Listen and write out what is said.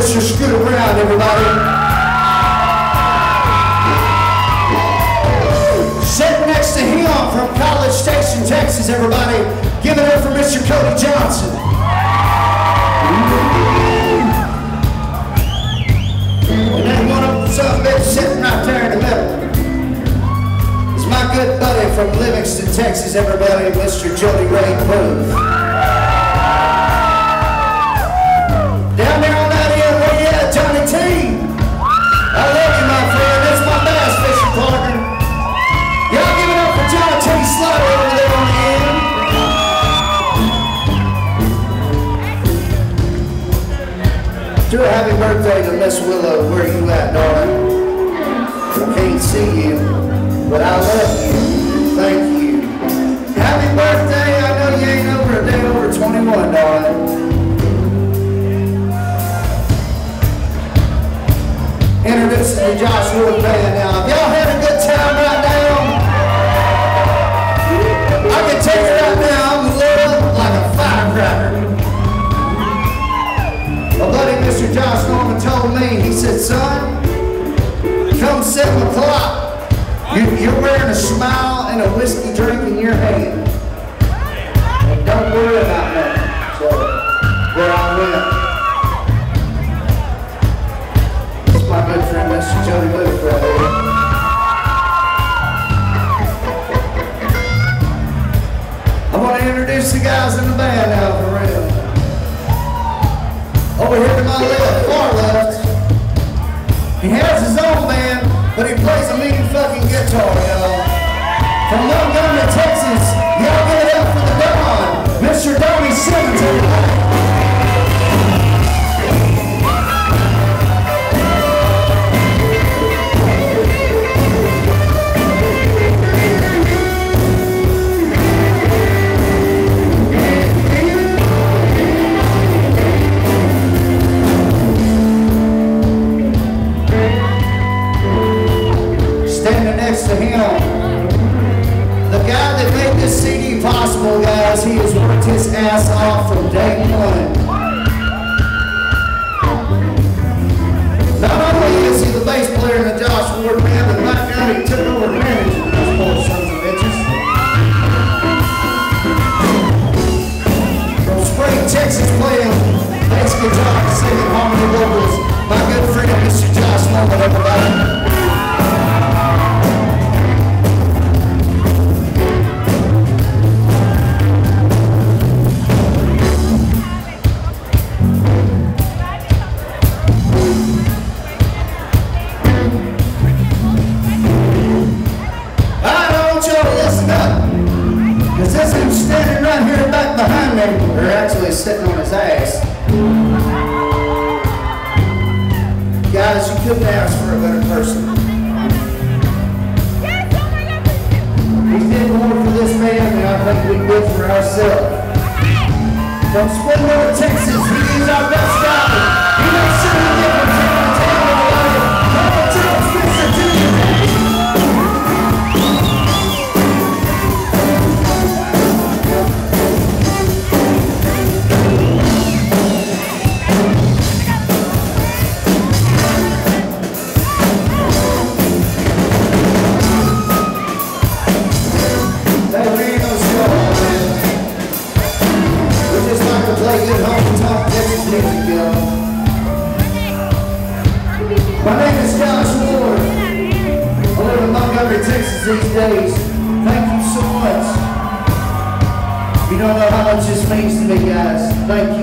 Mr. Scooter Brown, everybody. Sitting next to him from College Station, Texas, everybody. Give it up for Mr. Cody Johnson. And then one of some bitch sitting right there in the middle. It's my good buddy from Livingston, Texas, everybody, Mr. Jody Ray Booth. Do a happy birthday to Miss Willow. Where you at, darling? I can't see you, but I love you. Thank you. Happy birthday. I know you ain't over a day over 21, darling. Introducing the Josh Ward Band now. If y'all Josh Norman, told me, he said, son, come seven o'clock, you- you're wearing a smile and a whiskey drink in your hand. And don't worry about nothing. Over here to my left, far left, he has his own band, but he plays a mean fucking guitar, y'all. From Montgomery, Texas, y'all give it up for the Don, Mr. Donnie Simmons, Not only is he the bass player in the Josh Ward band, those sons of bitches. From Spring, Texas, playing bass guitar singing harmony vocals, my good friend, Mr. Josh Norman, everybody. Actually sitting on his ass. Guys, you couldn't ask for a better person. He did more for this man than I think we did for ourselves. From Springfield, Texas, he is our best guy. He makes sure to My name is Josh Ward. I live in Montgomery, Texas these days. Thank you so much. You don't know how much this means to me, guys. Thank you,